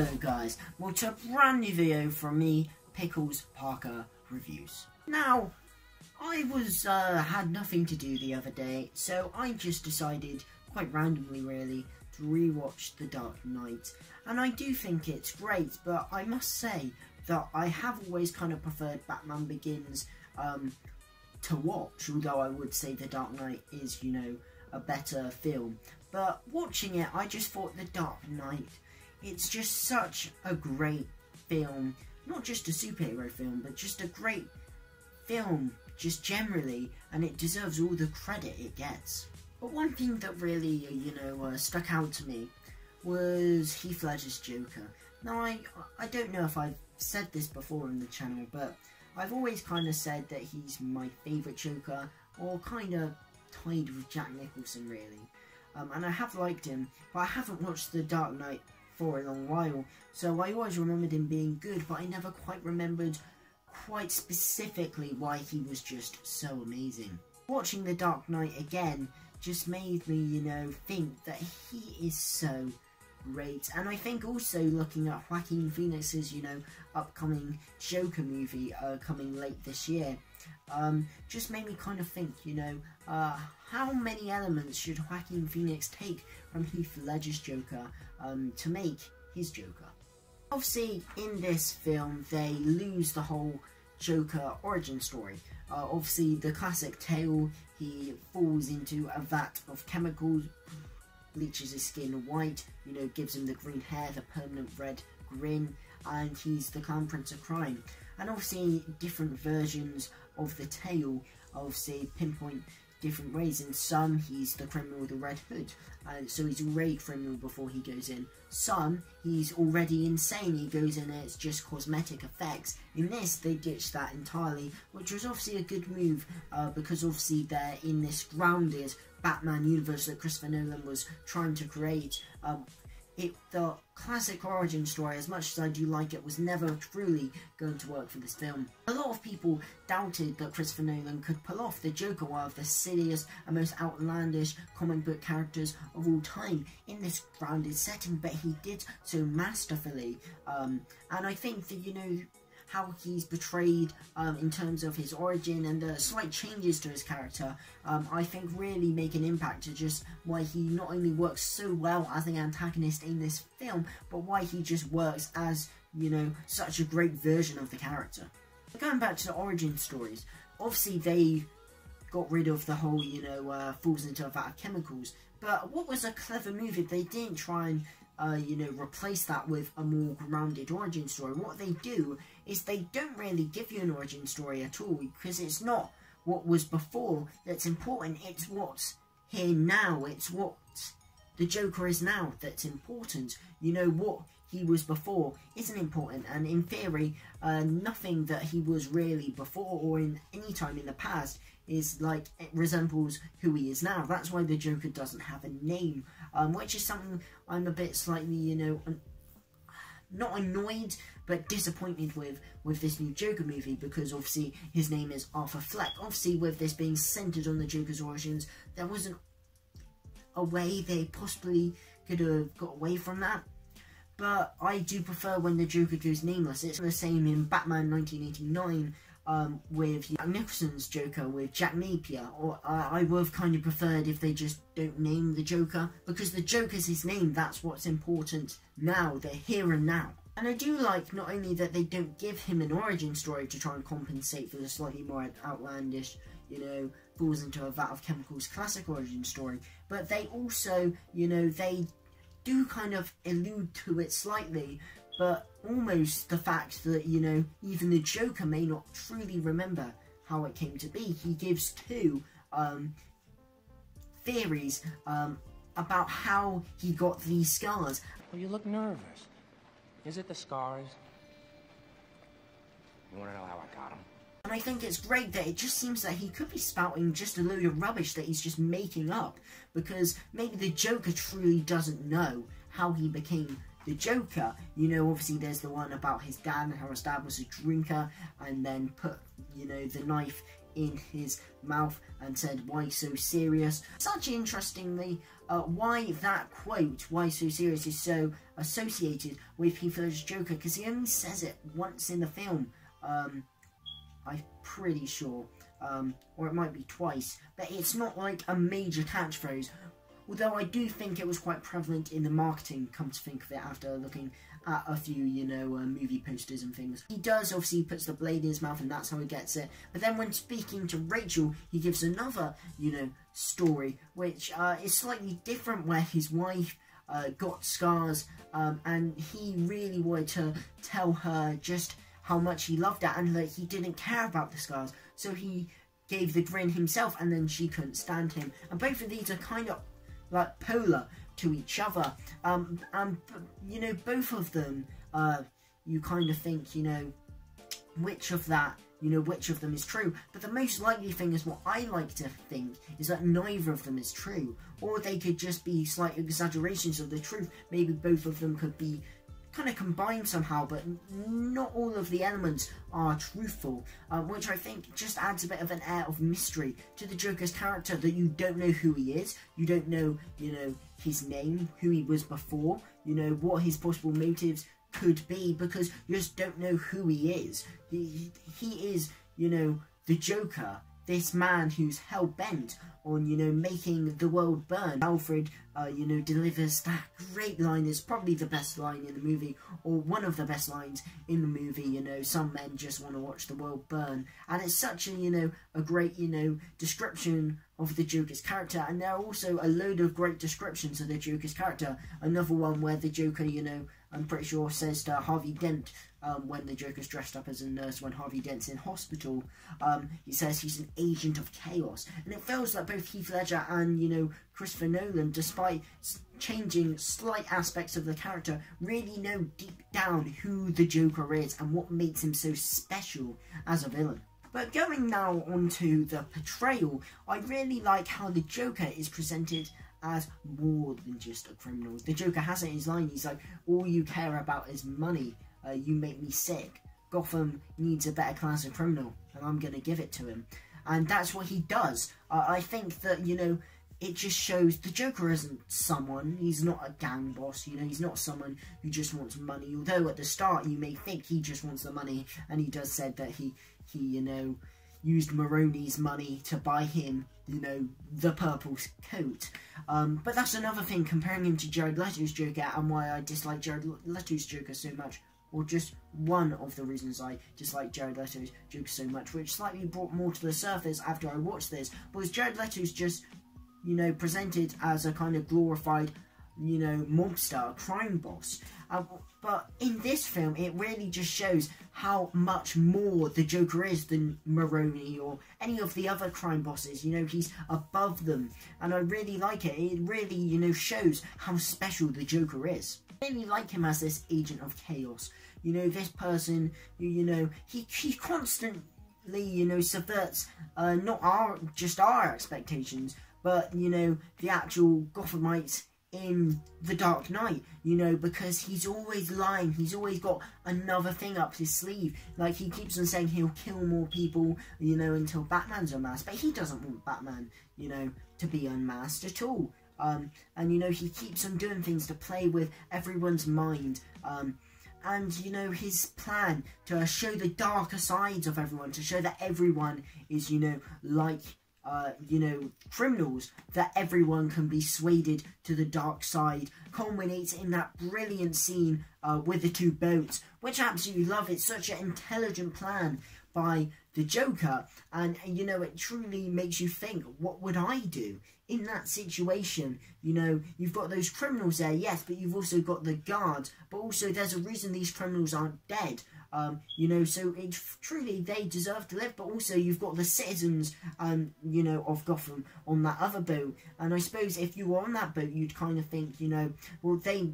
Hello guys, to a brand new video from me, Pickles Parker Reviews. Now, I was, uh, had nothing to do the other day, so I just decided, quite randomly really, to rewatch The Dark Knight. And I do think it's great, but I must say that I have always kind of preferred Batman Begins, um, to watch, although I would say The Dark Knight is, you know, a better film. But watching it, I just thought The Dark Knight it's just such a great film. Not just a superhero film, but just a great film, just generally, and it deserves all the credit it gets. But one thing that really, you know, uh, stuck out to me was Heath Ledger's Joker. Now, I, I don't know if I've said this before on the channel, but I've always kind of said that he's my favourite Joker, or kind of tied with Jack Nicholson, really. Um, and I have liked him, but I haven't watched The Dark Knight for a long while, so I always remembered him being good, but I never quite remembered quite specifically why he was just so amazing. Watching The Dark Knight again just made me, you know, think that he is so great. And I think also looking at Joaquin Phoenix's, you know, upcoming Joker movie uh, coming late this year, um, just made me kind of think, you know, uh, how many elements should Joaquin Phoenix take from Heath Ledger's Joker um, to make his Joker? Obviously, in this film, they lose the whole Joker origin story. Uh, obviously, the classic tale, he falls into a vat of chemicals, bleaches his skin white, you know, gives him the green hair, the permanent red grin, and he's the Clown Prince of Crime. And obviously, different versions of the tale, say, pinpoint different ways. In some, he's the criminal with the red hood, uh, so he's already criminal before he goes in. Some, he's already insane, he goes in and it's just cosmetic effects. In this, they ditched that entirely, which was obviously a good move, uh, because obviously they're in this grounded Batman universe that Christopher Nolan was trying to create. Um, it, the classic origin story, as much as I do like it, was never truly going to work for this film. A lot of people doubted that Christopher Nolan could pull off the Joker, one of the silliest and most outlandish comic book characters of all time, in this grounded setting, but he did so masterfully. Um, and I think that, you know, how he's portrayed um, in terms of his origin and the slight changes to his character, um, I think really make an impact to just why he not only works so well as an antagonist in this film, but why he just works as, you know, such a great version of the character. Going back to the origin stories, obviously they got rid of the whole, you know, uh, falls into a vat of chemicals, but what was a clever move if they didn't try and uh, you know, replace that with a more grounded origin story. What they do is they don't really give you an origin story at all because it's not what was before that's important. It's what's here now. It's what the Joker is now that's important. You know, what he was before isn't important and in theory uh, nothing that he was really before or in any time in the past is like it resembles who he is now that's why the joker doesn't have a name um, which is something i'm a bit slightly you know not annoyed but disappointed with with this new Joker movie because obviously his name is Arthur Fleck. Obviously with this being centered on the Joker's origins, there wasn't a way they possibly could have got away from that. But I do prefer when the Joker goes nameless. It's the same in Batman 1989 um, with Jack Nicholson's Joker with Jack Napier, or I would have kind of preferred if they just don't name the Joker, because the Joker's his name, that's what's important now, they're here and now. And I do like not only that they don't give him an origin story to try and compensate for the slightly more outlandish, you know, falls into a vat of chemicals classic origin story, but they also, you know, they do kind of allude to it slightly but almost the fact that, you know, even the Joker may not truly remember how it came to be. He gives two um, theories um, about how he got these scars. Well, you look nervous. Is it the scars? You want to know how I got them? And I think it's great that it just seems that he could be spouting just a load of rubbish that he's just making up. Because maybe the Joker truly doesn't know how he became the Joker, you know, obviously there's the one about his dad and how his dad was a drinker and then put, you know, the knife in his mouth and said, why so serious? Such interestingly, uh, why that quote, why so serious, is so associated with Heath Ledger's Joker, because he only says it once in the film. Um, I'm pretty sure. Um, or it might be twice. But it's not like a major catchphrase. Although I do think it was quite prevalent in the marketing, come to think of it, after looking at a few, you know, uh, movie posters and things. He does, obviously, puts the blade in his mouth and that's how he gets it. But then when speaking to Rachel, he gives another, you know, story, which uh, is slightly different, where his wife uh, got scars um, and he really wanted to tell her just how much he loved her and that he didn't care about the scars. So he gave the grin himself and then she couldn't stand him. And both of these are kind of like polar to each other. Um, and, you know, both of them, uh, you kind of think, you know, which of that, you know, which of them is true. But the most likely thing is what I like to think is that neither of them is true. Or they could just be slight exaggerations of the truth. Maybe both of them could be kind of combined somehow, but not all of the elements are truthful, uh, which I think just adds a bit of an air of mystery to the Joker's character that you don't know who he is, you don't know, you know, his name, who he was before, you know, what his possible motives could be, because you just don't know who he is. He, he is, you know, the Joker, this man who's hell-bent on, you know, making the world burn. Alfred, uh, you know, delivers that great line. It's probably the best line in the movie, or one of the best lines in the movie, you know, some men just want to watch the world burn. And it's such a, you know, a great, you know, description of the Joker's character. And there are also a load of great descriptions of the Joker's character. Another one where the Joker, you know, I'm pretty sure says to Harvey Dent um, when the Joker's dressed up as a nurse when Harvey Dent's in hospital. Um, he says he's an agent of chaos. And it feels like both Heath Ledger and, you know, Christopher Nolan, despite changing slight aspects of the character, really know deep down who the Joker is and what makes him so special as a villain. But going now onto the portrayal, I really like how the Joker is presented as more than just a criminal. The Joker has it in his line, he's like, all you care about is money, uh, you make me sick. Gotham needs a better class of criminal, and I'm going to give it to him. And that's what he does. Uh, I think that, you know, it just shows the Joker isn't someone, he's not a gang boss, you know, he's not someone who just wants money. Although at the start you may think he just wants the money, and he does said that he, he you know, used Maroni's money to buy him, you know, the purple coat. Um, but that's another thing, comparing him to Jared Leto's Joker, and why I dislike Jared Leto's Joker so much or just one of the reasons I dislike Jared Leto's Joker so much, which slightly brought more to the surface after I watched this, was Jared Leto's just, you know, presented as a kind of glorified, you know, mobster, crime boss. Uh, but in this film, it really just shows how much more the Joker is than Maroni or any of the other crime bosses. You know, he's above them. And I really like it. It really, you know, shows how special the Joker is. I really like him as this agent of chaos. You know, this person, you, you know, he, he constantly, you know, subverts uh, not our, just our expectations, but, you know, the actual Gothamites in The Dark Knight, you know, because he's always lying. He's always got another thing up his sleeve. Like, he keeps on saying he'll kill more people, you know, until Batman's unmasked. But he doesn't want Batman, you know, to be unmasked at all. Um, and, you know, he keeps on doing things to play with everyone's mind. Um, and, you know, his plan to show the darker sides of everyone, to show that everyone is, you know, like uh, you know, criminals, that everyone can be swayed to the dark side, culminates in that brilliant scene uh, with the two boats, which I absolutely love. It's such an intelligent plan by the Joker, and you know, it truly makes you think, what would I do in that situation? You know, you've got those criminals there, yes, but you've also got the guards, but also there's a reason these criminals aren't dead. Um, you know, so it truly they deserve to live, but also you've got the citizens, um, you know, of Gotham on that other boat. And I suppose if you were on that boat, you'd kind of think, you know, well, they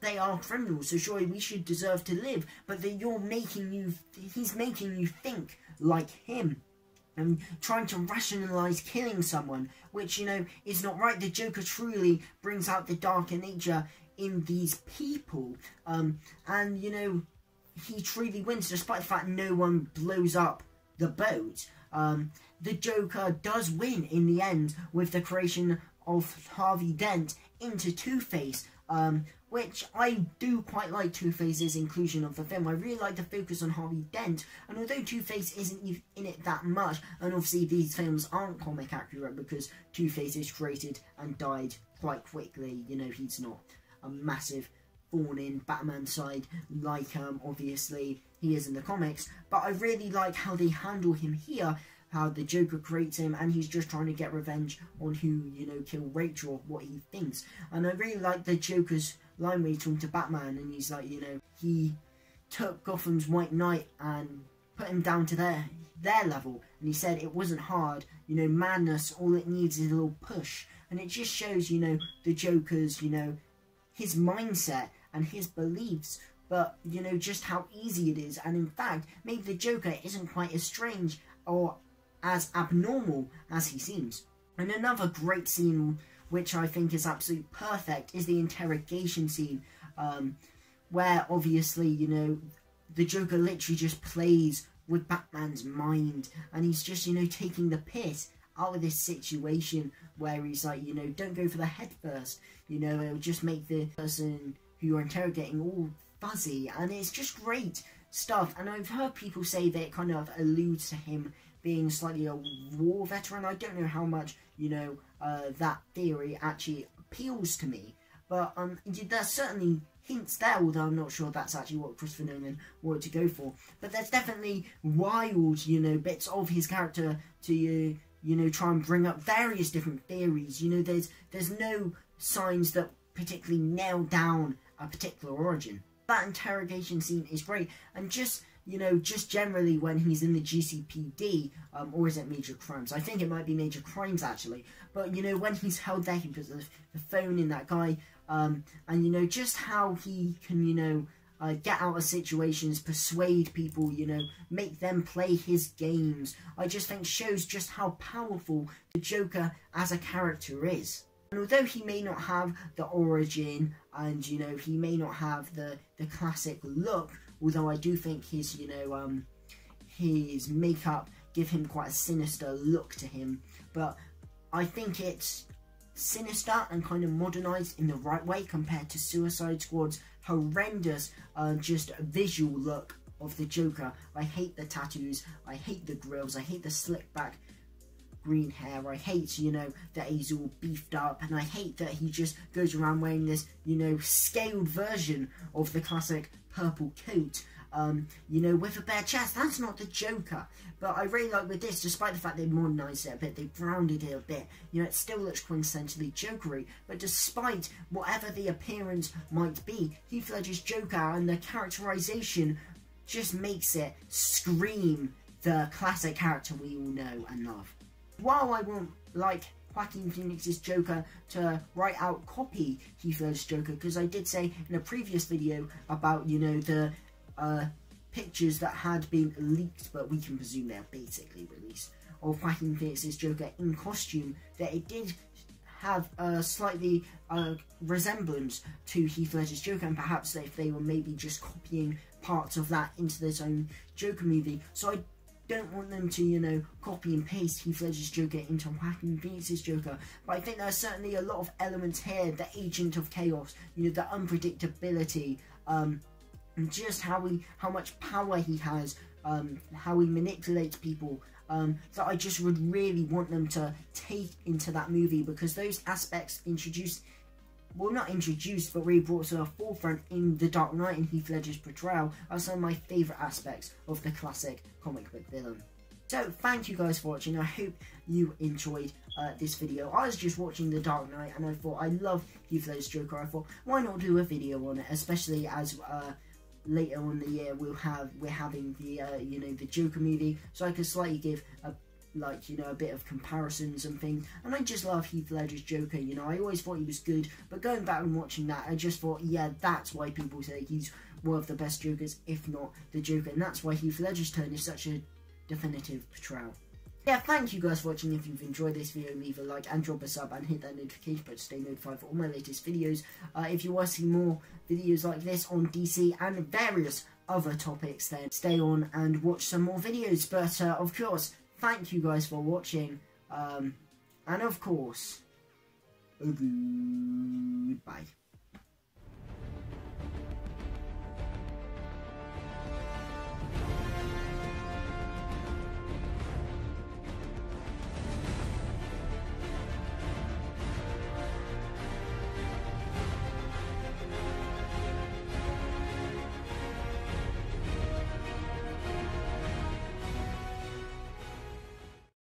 they are criminals, so surely we should deserve to live. But that you're making you, he's making you think like him. And trying to rationalise killing someone, which, you know, is not right. The Joker truly brings out the darker nature in these people. Um, and, you know, he truly wins despite the fact no one blows up the boat. Um, the Joker does win in the end with the creation of Harvey Dent into Two-Face, um, which I do quite like Two-Face's inclusion of the film. I really like the focus on Harvey Dent, and although Two-Face isn't in it that much, and obviously these films aren't comic accurate because Two-Face is created and died quite quickly, you know, he's not a massive thorn in Batman's side like, um, obviously, he is in the comics, but I really like how they handle him here, how the Joker creates him and he's just trying to get revenge on who, you know, killed Rachel, what he thinks. And I really like the Joker's line where he's talking to Batman and he's like, you know, he took Gotham's White Knight and put him down to their their level and he said it wasn't hard you know madness all it needs is a little push and it just shows you know the joker's you know his mindset and his beliefs but you know just how easy it is. And in fact maybe the joker isn't quite as strange or as abnormal as he seems. And another great scene which i think is absolutely perfect is the interrogation scene um, where obviously you know the joker literally just plays with batman's mind and he's just you know taking the piss out of this situation where he's like you know don't go for the head first you know it'll just make the person who you're interrogating all fuzzy and it's just great stuff and I've heard people say that it kind of alludes to him being slightly a war veteran I don't know how much you know uh, that theory actually appeals to me but um, there's certainly hints there, although I'm not sure that's actually what Christopher Nolan wanted to go for. But there's definitely wild, you know, bits of his character to, uh, you know, try and bring up various different theories. You know, there's there's no signs that particularly nail down a particular origin. That interrogation scene is great, and just you know, just generally when he's in the GCPD, um, or is it Major Crimes? I think it might be Major Crimes actually. But you know, when he's held there, he puts the, the phone in that guy, um, and you know, just how he can, you know, uh, get out of situations, persuade people, you know, make them play his games. I just think shows just how powerful the Joker as a character is. And although he may not have the origin and, you know, he may not have the, the classic look, although I do think his, you know, um, his makeup give him quite a sinister look to him, but I think it's sinister and kind of modernized in the right way compared to Suicide Squad's horrendous, uh, just visual look of the Joker. I hate the tattoos, I hate the grills, I hate the slick back green hair. I hate, you know, that he's all beefed up, and I hate that he just goes around wearing this, you know, scaled version of the classic purple coat. Um, you know, with a bare chest. That's not the Joker. But I really like with this, despite the fact they modernised it a bit, they rounded it a bit, you know, it still looks quintessentially Jokery. But despite whatever the appearance might be, Heath Ledger's Joker and the characterisation just makes it scream the classic character we all know and love while I won't like Joaquin Phoenix's Joker to write out copy Heath Ledger's Joker, because I did say in a previous video about, you know, the uh, pictures that had been leaked, but we can presume they're basically released, of Joaquin Phoenix's Joker in costume, that it did have a slightly uh, resemblance to Heath Ledger's Joker, and perhaps if they were maybe just copying parts of that into their own Joker movie. So I don't want them to, you know, copy and paste Heath Ledger's Joker into Joaquin Phoenix's Joker. But I think there's certainly a lot of elements here, the agent of chaos, you know, the unpredictability, um, and just how he, how much power he has, um, how he manipulates people, um, that I just would really want them to take into that movie because those aspects introduced well, not introduced, but really brought to the forefront in The Dark Knight and Heath Ledger's portrayal are some of my favourite aspects of the classic comic book villain. So, thank you guys for watching. I hope you enjoyed uh, this video. I was just watching The Dark Knight and I thought I love Heath Ledger's Joker. I thought, why not do a video on it, especially as uh, later on the year we'll have we're having the uh, you know the Joker movie, so I could slightly give a like you know a bit of comparisons and things and I just love Heath Ledger's Joker you know I always thought he was good but going back and watching that I just thought yeah that's why people say he's one of the best Jokers if not the Joker and that's why Heath Ledger's turn is such a definitive portrayal yeah, thank you guys for watching. If you've enjoyed this video, leave a like and drop a sub and hit that notification button to stay notified for all my latest videos. Uh, if you want to see more videos like this on DC and various other topics, then stay on and watch some more videos. But, uh, of course, thank you guys for watching. Um, and of course, Goodbye.